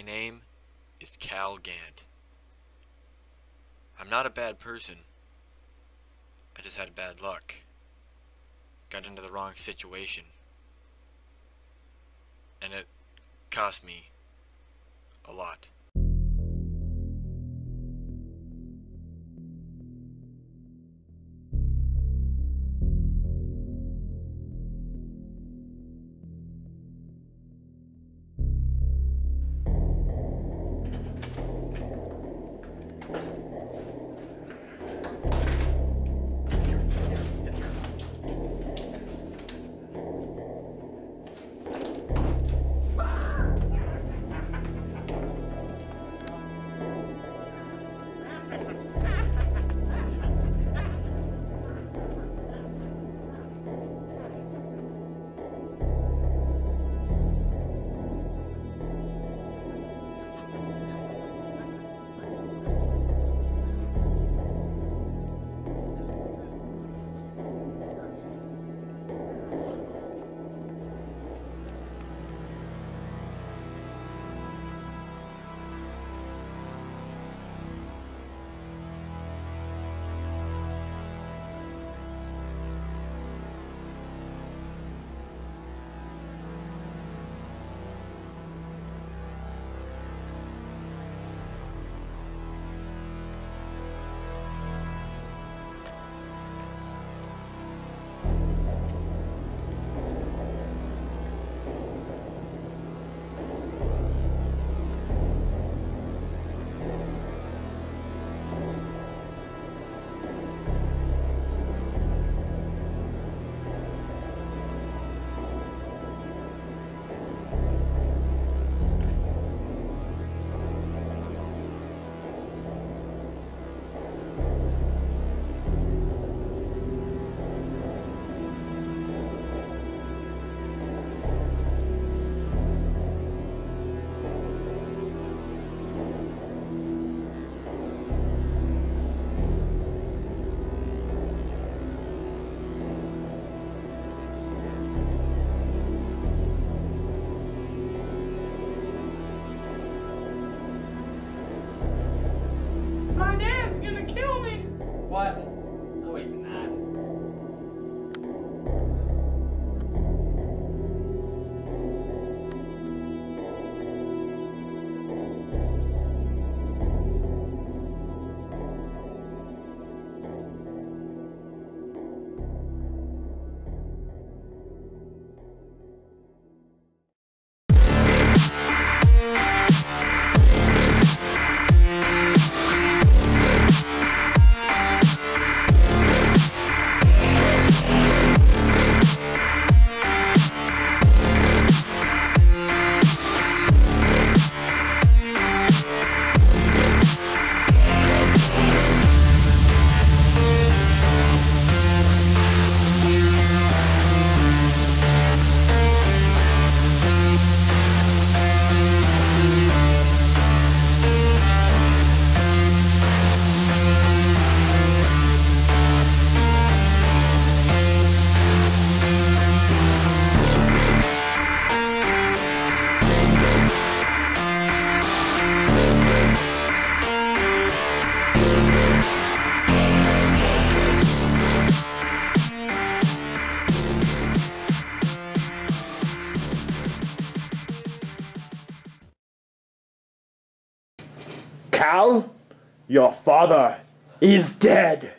My name is Cal Gant. I'm not a bad person. I just had bad luck. Got into the wrong situation. And it cost me a lot. No, he's not. Cal, your father is dead.